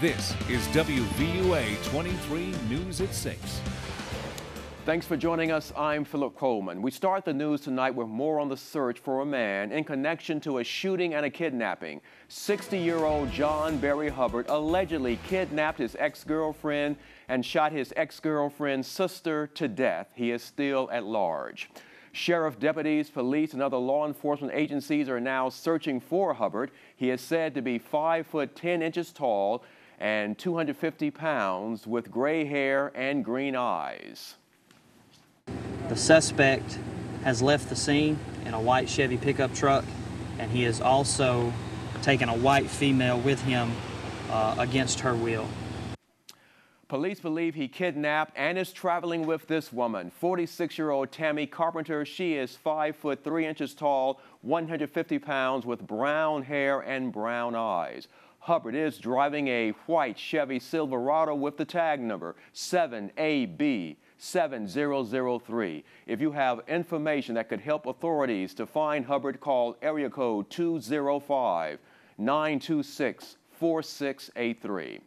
This is WVUA 23 News at 6. Thanks for joining us. I'm Philip Coleman. We start the news tonight with more on the search for a man in connection to a shooting and a kidnapping. 60-year-old John Barry Hubbard allegedly kidnapped his ex-girlfriend and shot his ex-girlfriend's sister to death. He is still at large. Sheriff deputies, police, and other law enforcement agencies are now searching for Hubbard. He is said to be 5 foot 10 inches tall and 250 pounds with gray hair and green eyes. The suspect has left the scene in a white Chevy pickup truck, and he has also taken a white female with him uh, against her will. Police believe he kidnapped and is traveling with this woman, 46-year-old Tammy Carpenter. She is 5 foot 3 inches tall, 150 pounds with brown hair and brown eyes. Hubbard is driving a white Chevy Silverado with the tag number 7AB 7003. If you have information that could help authorities to find Hubbard, call area code 205 926 4683.